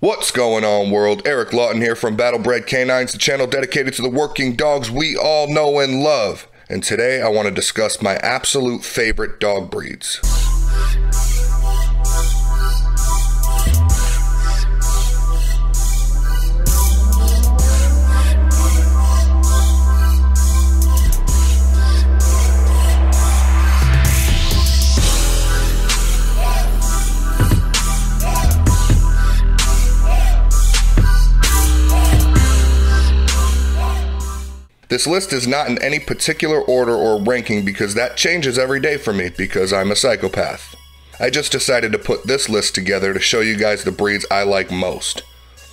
What's going on, world? Erik Lawton here from Battle Bred K9s, the channel dedicated to the working dogs we all know and love. And today I want to discuss my absolute favorite dog breeds. This list is not in any particular order or ranking because that changes every day for me because I'm a psychopath. I just decided to put this list together to show you guys the breeds I like most.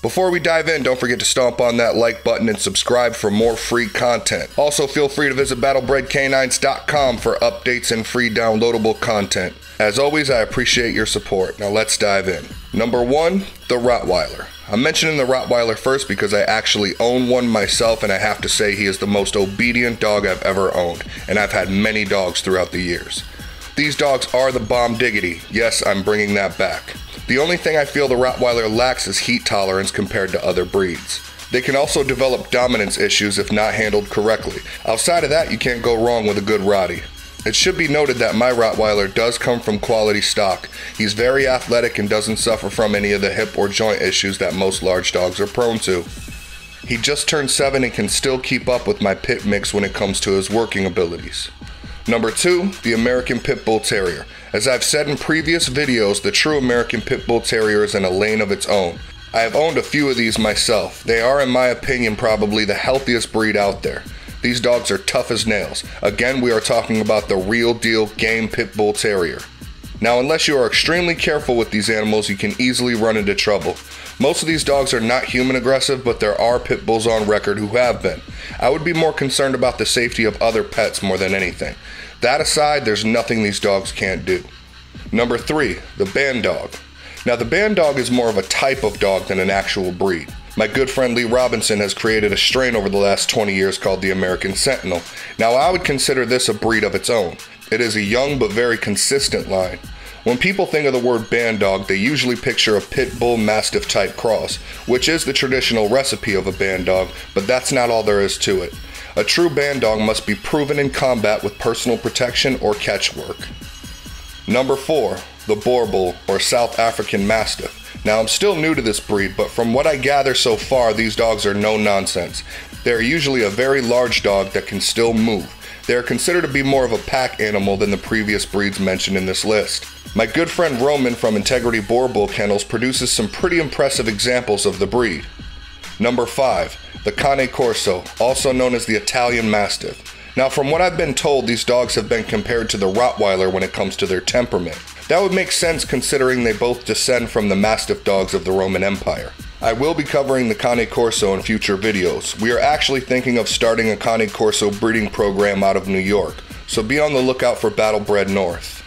Before we dive in, don't forget to stomp on that like button and subscribe for more free content. Also, feel free to visit battlebredcanines.com for updates and free downloadable content. As always, I appreciate your support. Now let's dive in. Number one, the Rottweiler. I'm mentioning the Rottweiler first because I actually own one myself and I have to say he is the most obedient dog I've ever owned, and I've had many dogs throughout the years. These dogs are the bomb diggity. Yes, I'm bringing that back. The only thing I feel the Rottweiler lacks is heat tolerance compared to other breeds. They can also develop dominance issues if not handled correctly. Outside of that, you can't go wrong with a good Rottie. It should be noted that my Rottweiler does come from quality stock. He's very athletic and doesn't suffer from any of the hip or joint issues that most large dogs are prone to. He just turned 7 and can still keep up with my pit mix when it comes to his working abilities. Number 2, the American Pit Bull Terrier. As I've said in previous videos, the true American Pit Bull Terrier is in a lane of its own. I have owned a few of these myself. They are, in my opinion, probably the healthiest breed out there. These dogs are tough as nails. Again, we are talking about the real deal game Pit Bull Terrier. Now, unless you are extremely careful with these animals, you can easily run into trouble. Most of these dogs are not human aggressive, but there are pit bulls on record who have been. I would be more concerned about the safety of other pets more than anything. That aside, there's nothing these dogs can't do. Number three, the bandog. Now, the bandog is more of a type of dog than an actual breed. My good friend Lee Robinson has created a strain over the last 20 years called the American Sentinel. Now, I would consider this a breed of its own. It is a young but very consistent line. When people think of the word bandog, they usually picture a pit bull mastiff type cross, which is the traditional recipe of a bandog, but that's not all there is to it. A true bandog must be proven in combat with personal protection or catch work. Number 4. The Boerboel, or South African Mastiff. Now, I'm still new to this breed, but from what I gather so far, these dogs are no nonsense. They are usually a very large dog that can still move. They are considered to be more of a pack animal than the previous breeds mentioned in this list. My good friend Roman from Integrity Boerboel Kennels produces some pretty impressive examples of the breed. Number 5 the Cane Corso, also known as the Italian Mastiff. Now, from what I've been told, these dogs have been compared to the Rottweiler when it comes to their temperament. That would make sense considering they both descend from the Mastiff dogs of the Roman Empire. I will be covering the Cane Corso in future videos. We are actually thinking of starting a Cane Corso breeding program out of New York, so be on the lookout for Battlebred North.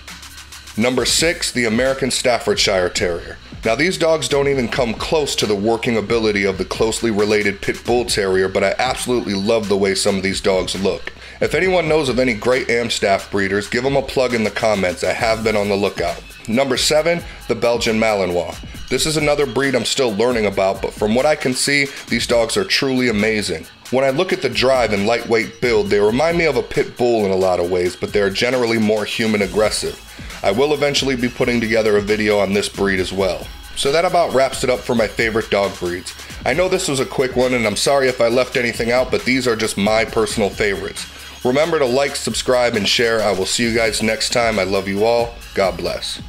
Number 6, the American Staffordshire Terrier. Now, these dogs don't even come close to the working ability of the closely related Pit Bull Terrier, but I absolutely love the way some of these dogs look. If anyone knows of any great Amstaff breeders, give them a plug in the comments. I have been on the lookout. Number 7, the Belgian Malinois. This is another breed I'm still learning about, but from what I can see, these dogs are truly amazing. When I look at the drive and lightweight build, they remind me of a pit bull in a lot of ways, but they are generally more human aggressive. I will eventually be putting together a video on this breed as well. So that about wraps it up for my favorite dog breeds. I know this was a quick one and I'm sorry if I left anything out, but these are just my personal favorites. Remember to like, subscribe, and share. I will see you guys next time. I love you all. God bless.